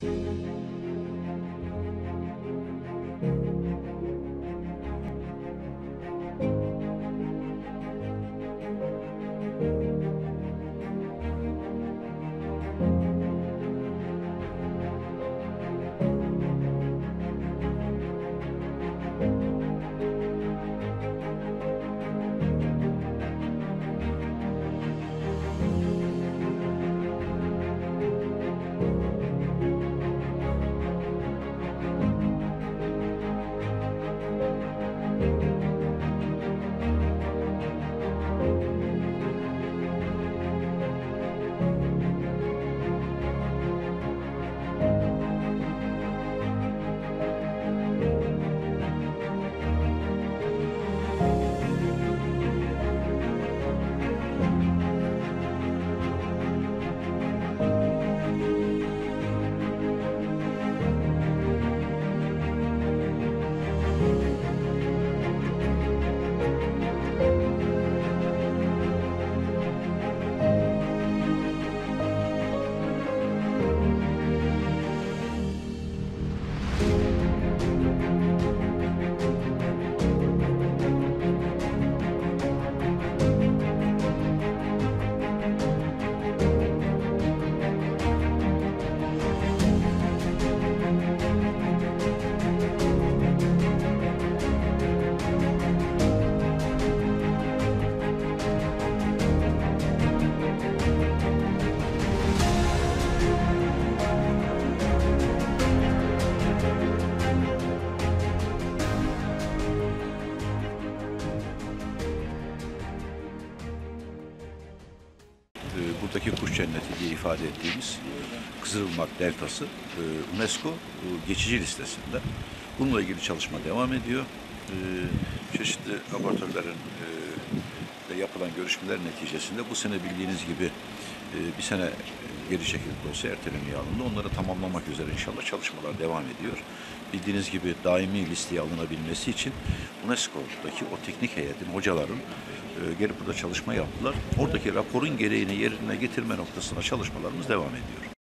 Música e, buradaki kuş cenneti diye ifade ettiğimiz Kızılırmak Deltası e, UNESCO e, geçici listesinde. Bununla ilgili çalışma devam ediyor. E, Çeşitli laboratuvarların e, yapılan görüşmeler neticesinde bu sene bildiğiniz gibi bir sene geri çekildi olsa ertelemeye alındı. Onları tamamlamak üzere inşallah çalışmalar devam ediyor. Bildiğiniz gibi daimi listeye alınabilmesi için UNESCO'daki o teknik heyetin, hocaların e, gelip burada çalışma yaptılar. Oradaki raporun gereğini yerine getirme noktasına çalışmalarımız devam ediyor.